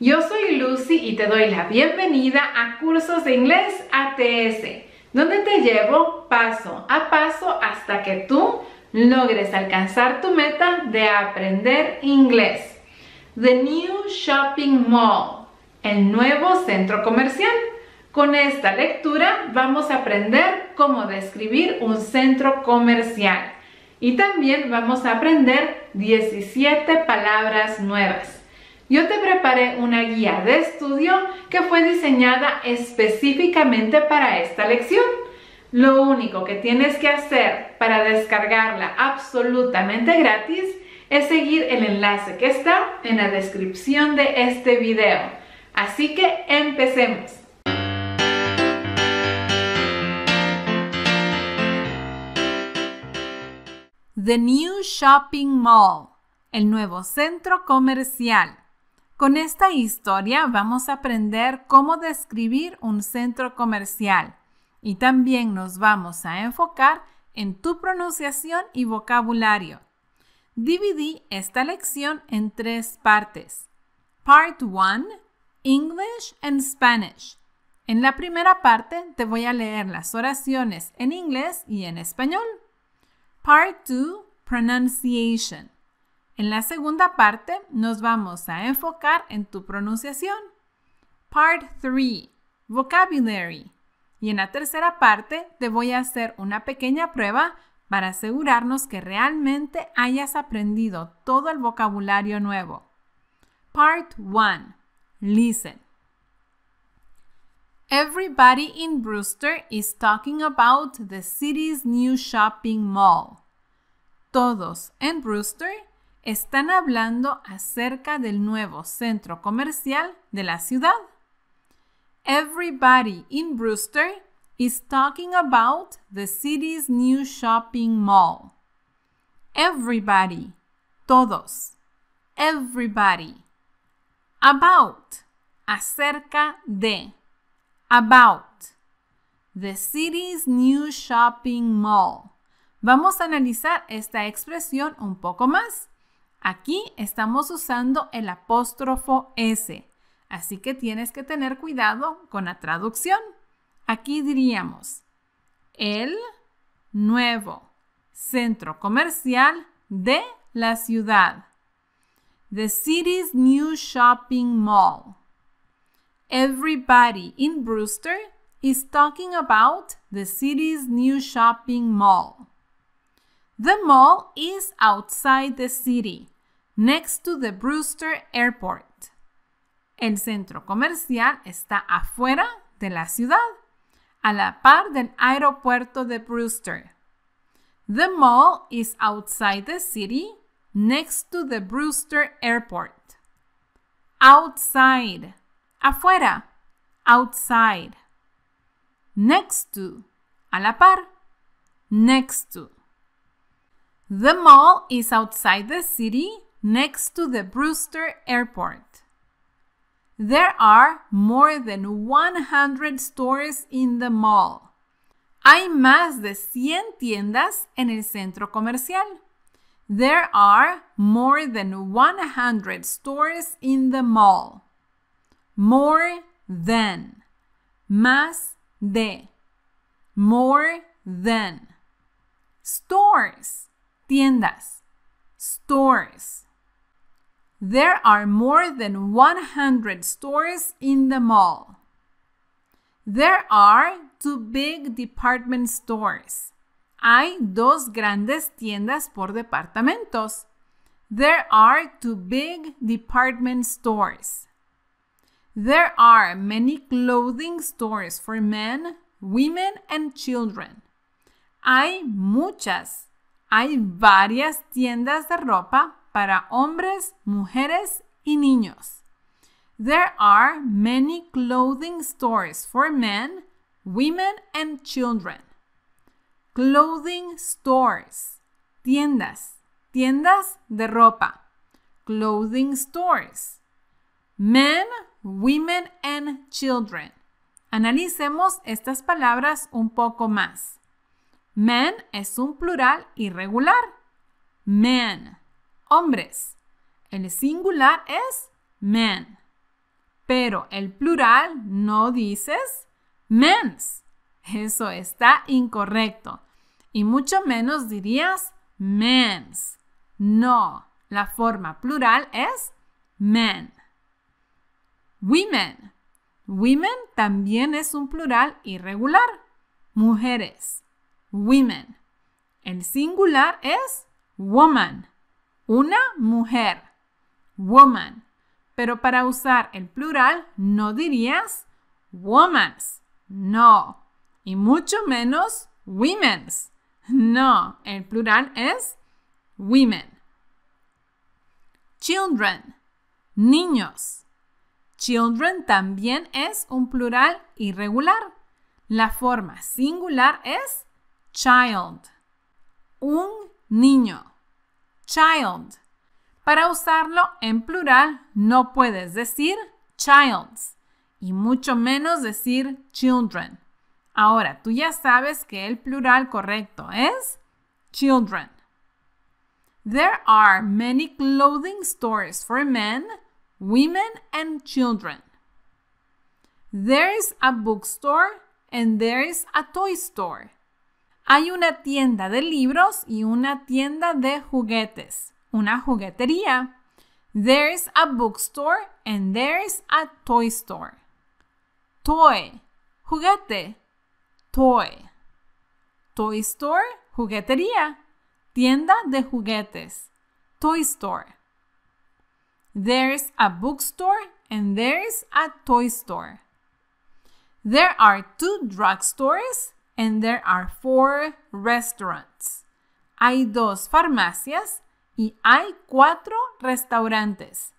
Yo soy Lucy y te doy la bienvenida a Cursos de Inglés ATS, donde te llevo paso a paso hasta que tú logres alcanzar tu meta de aprender inglés. The New Shopping Mall, el nuevo centro comercial. Con esta lectura vamos a aprender cómo describir un centro comercial y también vamos a aprender 17 palabras nuevas. Yo te preparé una guía de estudio que fue diseñada específicamente para esta lección. Lo único que tienes que hacer para descargarla absolutamente gratis es seguir el enlace que está en la descripción de este video. Así que empecemos. The New Shopping Mall, el nuevo centro comercial. Con esta historia vamos a aprender cómo describir un centro comercial y también nos vamos a enfocar en tu pronunciación y vocabulario. Dividí esta lección en tres partes. Part 1, English and Spanish. En la primera parte te voy a leer las oraciones en inglés y en español. Part 2, Pronunciation. En la segunda parte nos vamos a enfocar en tu pronunciación. Part 3, Vocabulary. Y en la tercera parte te voy a hacer una pequeña prueba para asegurarnos que realmente hayas aprendido todo el vocabulario nuevo. Part 1. Listen. Everybody in Brewster is talking about the city's new shopping mall. Todos en Brewster están hablando acerca del nuevo centro comercial de la ciudad. Everybody in Brewster is talking about the city's new shopping mall. Everybody, todos. Everybody. About, acerca de about the city's new shopping mall. Vamos a analizar esta expresión un poco más. Aquí estamos usando el apóstrofo S, así que tienes que tener cuidado con la traducción. Aquí diríamos el nuevo centro comercial de la ciudad. The city's new shopping mall. Everybody in Brewster is talking about the city's new shopping mall. The mall is outside the city, next to the Brewster Airport. El centro comercial está afuera de la ciudad, a la par del aeropuerto de Brewster. The mall is outside the city, next to the Brewster Airport. Outside afuera, outside. Next to, a la par, next to. The mall is outside the city, next to the Brewster Airport. There are more than 100 stores in the mall. Hay más de 100 tiendas en el centro comercial. There are more than 100 stores in the mall. More than. Más de. More than. Stores. Tiendas. Stores. There are more than 100 stores in the mall. There are two big department stores. Hay dos grandes tiendas por departamentos. There are two big department stores. There are many clothing stores for men, women, and children. Hay muchas, hay varias tiendas de ropa para hombres, mujeres y niños. There are many clothing stores for men, women, and children. Clothing stores, tiendas, tiendas de ropa. Clothing stores. Men, women and children. Analicemos estas palabras un poco más. Men es un plural irregular. Men, hombres. El singular es men. pero el plural no dices men's. Eso está incorrecto. Y mucho menos dirías men's. No, la forma plural es men. Women. Women también es un plural irregular. Mujeres. Women. El singular es woman. Una mujer. Woman. Pero para usar el plural no dirías womans. No. Y mucho menos women's. No. El plural es women. Children. Niños. Children también es un plural irregular. La forma singular es child. Un niño. Child. Para usarlo en plural no puedes decir childs y mucho menos decir children. Ahora, tú ya sabes que el plural correcto es children. There are many clothing stores for men women and children. There is a bookstore and there is a toy store. Hay una tienda de libros y una tienda de juguetes, una juguetería. There is a bookstore and there is a toy store. Toy, juguete, toy. Toy store, juguetería. Tienda de juguetes, toy store. There's a bookstore and there's a toy store. There are two drugstores and there are four restaurants. Hay dos farmacias y hay cuatro restaurantes.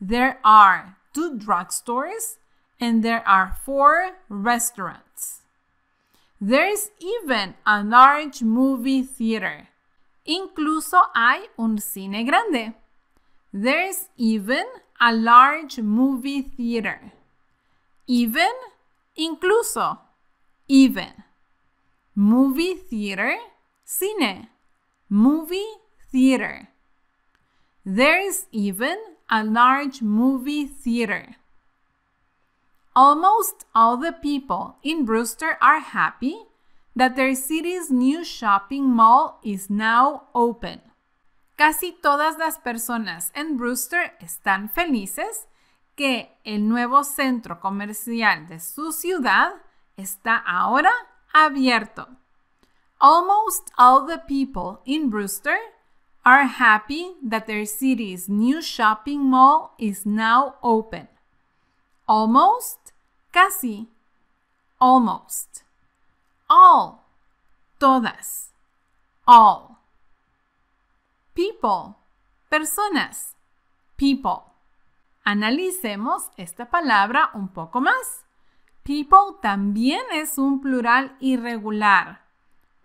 There are two drugstores and there are four restaurants. There is even a large movie theater. Incluso hay un cine grande. There's even a large movie theater. Even, incluso, even. Movie theater, cine. Movie theater. There's even a large movie theater. Almost all the people in Brewster are happy that their city's new shopping mall is now open. Casi todas las personas en Brewster están felices que el nuevo centro comercial de su ciudad está ahora abierto. Almost all the people in Brewster are happy that their city's new shopping mall is now open. Almost, casi, almost. All, todas, all. People, personas. People. Analicemos esta palabra un poco más. People también es un plural irregular.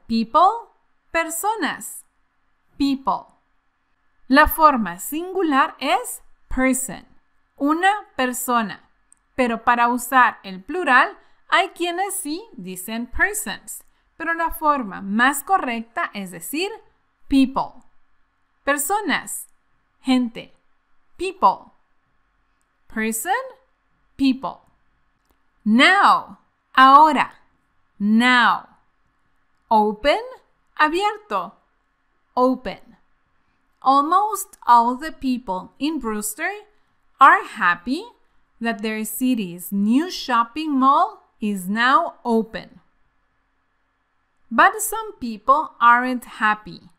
People, personas. People. La forma singular es person, una persona. Pero para usar el plural hay quienes sí dicen persons, pero la forma más correcta es decir people. Personas, gente, people. Person, people. Now, ahora, now. Open, abierto, open. Almost all the people in Brewster are happy that their city's new shopping mall is now open. But some people aren't happy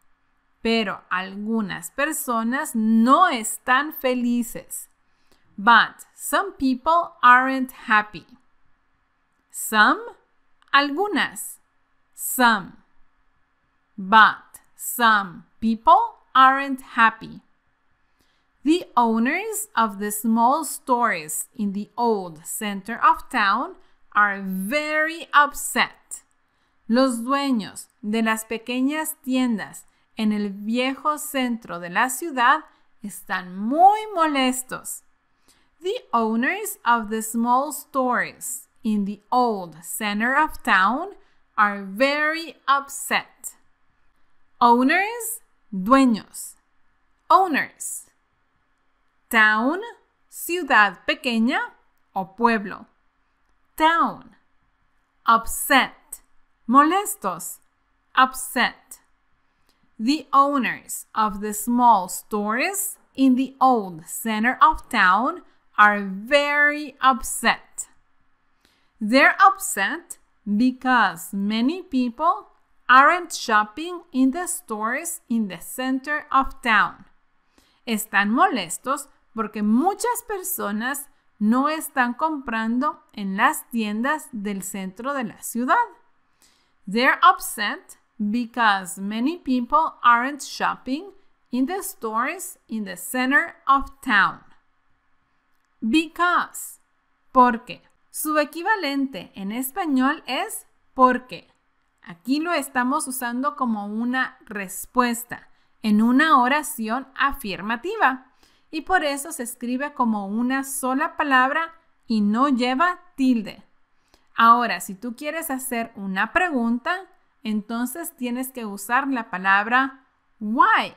pero algunas personas no están felices. But some people aren't happy. Some, algunas. Some. But some people aren't happy. The owners of the small stores in the old center of town are very upset. Los dueños de las pequeñas tiendas en el viejo centro de la ciudad están muy molestos. The owners of the small stores in the old center of town are very upset. Owners, dueños. Owners. Town, ciudad pequeña. o pueblo. Town. Upset. Molestos. Upset. The owners of the small stores in the old center of town are very upset. They're upset because many people aren't shopping in the stores in the center of town. Están molestos porque muchas personas no están comprando en las tiendas del centro de la ciudad. They're upset because many people aren't shopping in the stores in the center of town. Because. Porque. Su equivalente en español es porque. Aquí lo estamos usando como una respuesta en una oración afirmativa y por eso se escribe como una sola palabra y no lleva tilde. Ahora, si tú quieres hacer una pregunta, entonces tienes que usar la palabra why.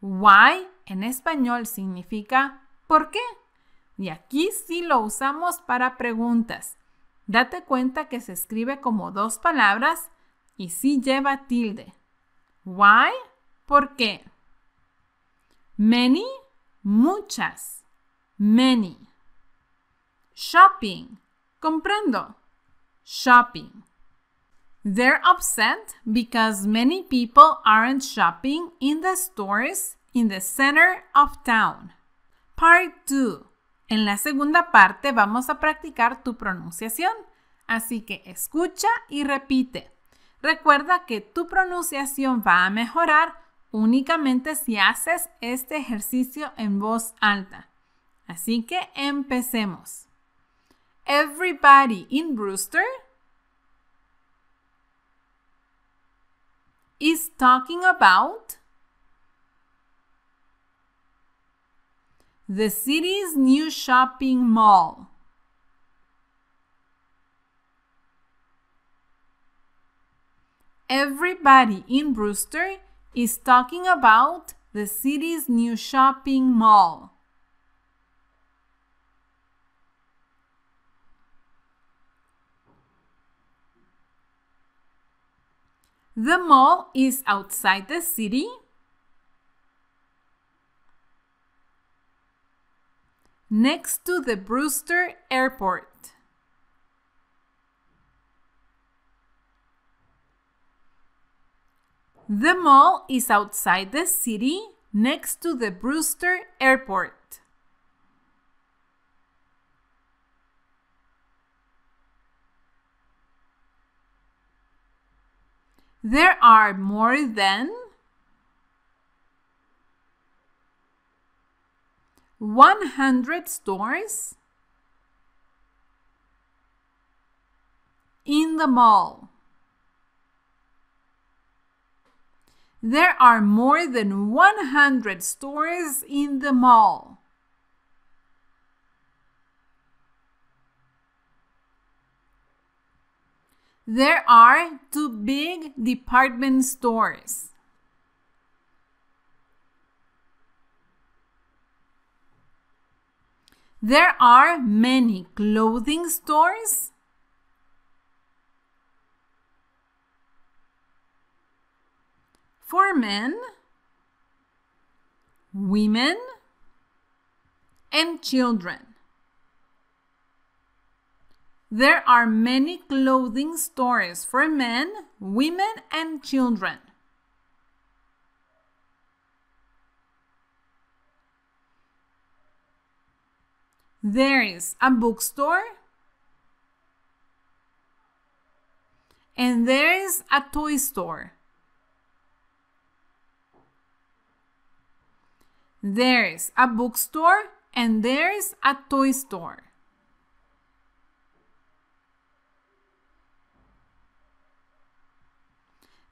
Why en español significa ¿por qué? Y aquí sí lo usamos para preguntas. Date cuenta que se escribe como dos palabras y sí lleva tilde. Why, ¿por qué? Many, muchas. Many. Shopping, comprendo. Shopping. They're upset because many people aren't shopping in the stores in the center of town. Part 2. En la segunda parte vamos a practicar tu pronunciación, así que escucha y repite. Recuerda que tu pronunciación va a mejorar únicamente si haces este ejercicio en voz alta. Así que empecemos. Everybody in Brewster is talking about the city's new shopping mall. Everybody in Brewster is talking about the city's new shopping mall. The mall is outside the city. Next to the Brewster Airport. The mall is outside the city next to the Brewster Airport. There are more than 100 stores in the mall. There are more than 100 stores in the mall. There are two big department stores. There are many clothing stores. For men, women, and children. There are many clothing stores for men, women, and children. There is a bookstore. And there is a toy store. There is a bookstore and there is a toy store.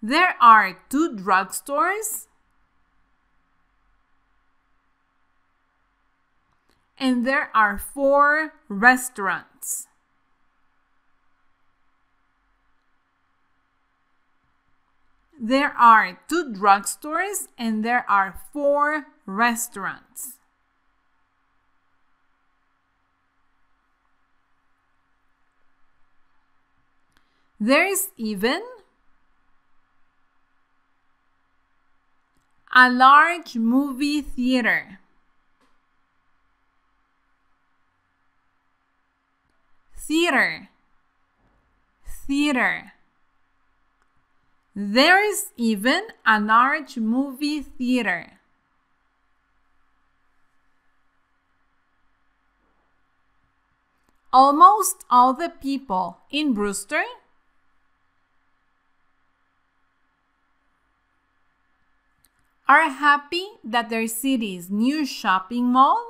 There are two drugstores and there are four restaurants. There are two drugstores and there are four restaurants. There is even a large movie theater. Theater. Theater. There is even a large movie theater. Almost all the people in Brewster are happy that their city's new shopping mall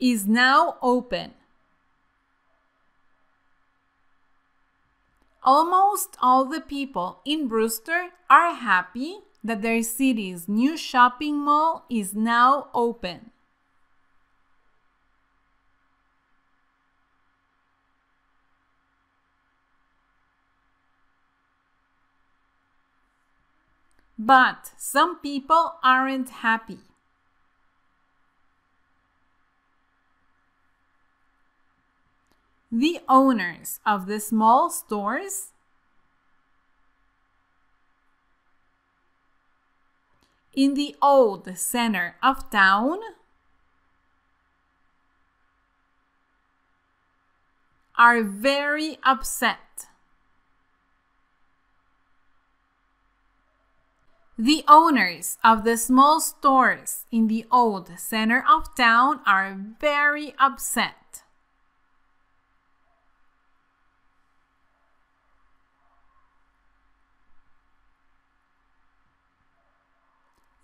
is now open. Almost all the people in Brewster are happy that their city's new shopping mall is now open. But some people aren't happy. The owners of the small stores in the old center of town are very upset. The owners of the small stores in the old center of town are very upset.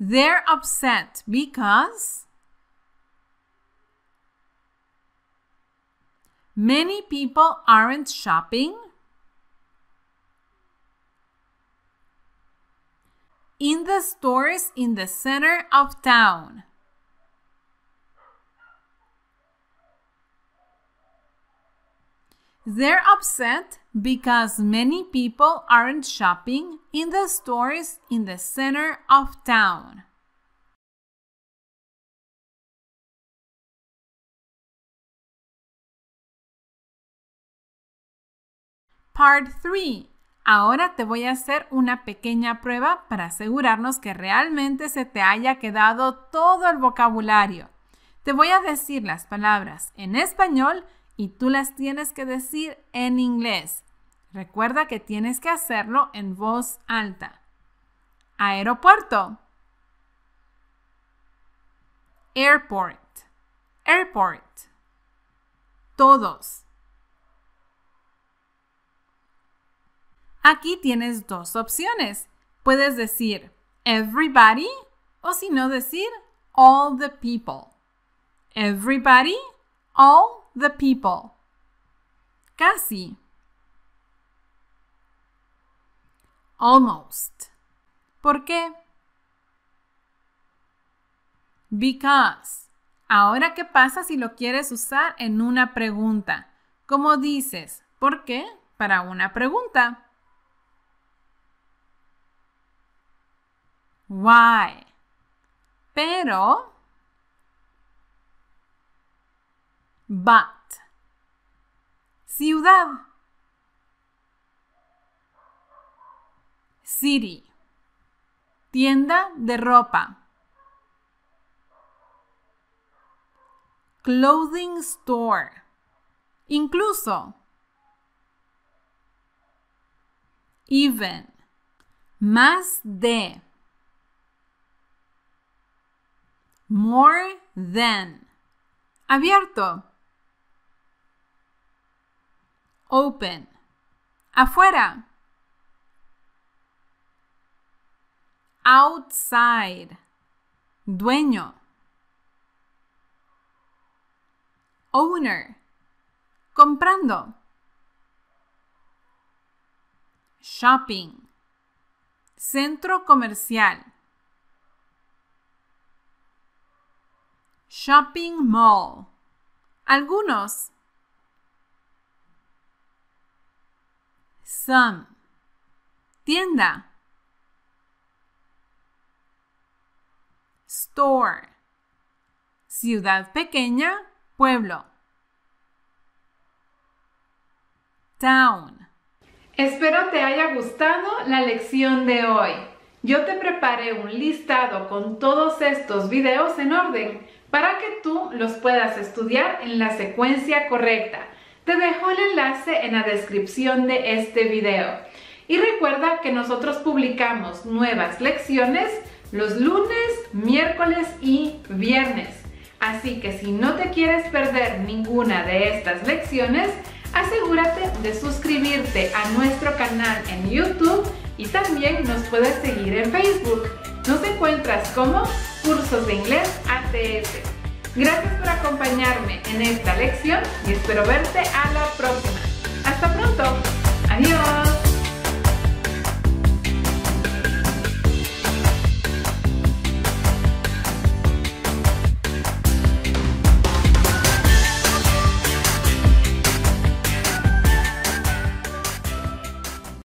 They're upset because many people aren't shopping in the stores in the center of town. They're upset because many people aren't shopping in the stores in the center of town. Part 3. Ahora te voy a hacer una pequeña prueba para asegurarnos que realmente se te haya quedado todo el vocabulario. Te voy a decir las palabras en español y tú las tienes que decir en inglés. Recuerda que tienes que hacerlo en voz alta. Aeropuerto. Airport. Airport. Todos. Aquí tienes dos opciones. Puedes decir everybody o si no decir all the people. Everybody, all the people. Casi. Almost. ¿Por qué? Because. Ahora, ¿qué pasa si lo quieres usar en una pregunta? ¿Cómo dices? ¿Por qué? Para una pregunta. Why. Pero. But. Ciudad. City. Tienda de ropa. Clothing store. Incluso. Even. Más de. More than. Abierto. Open. Afuera. Outside. Dueño. Owner. Comprando. Shopping. Centro comercial. Shopping mall. Algunos. Some. Tienda. Store. Ciudad pequeña, pueblo. Town. Espero te haya gustado la lección de hoy. Yo te preparé un listado con todos estos videos en orden para que tú los puedas estudiar en la secuencia correcta. Te dejo el enlace en la descripción de este video. Y recuerda que nosotros publicamos nuevas lecciones los lunes, miércoles y viernes. Así que si no te quieres perder ninguna de estas lecciones, asegúrate de suscribirte a nuestro canal en YouTube y también nos puedes seguir en Facebook. Nos encuentras como Cursos de Inglés ATS. Gracias por acompañarme en esta lección y espero verte a la próxima. Hasta pronto. Adiós.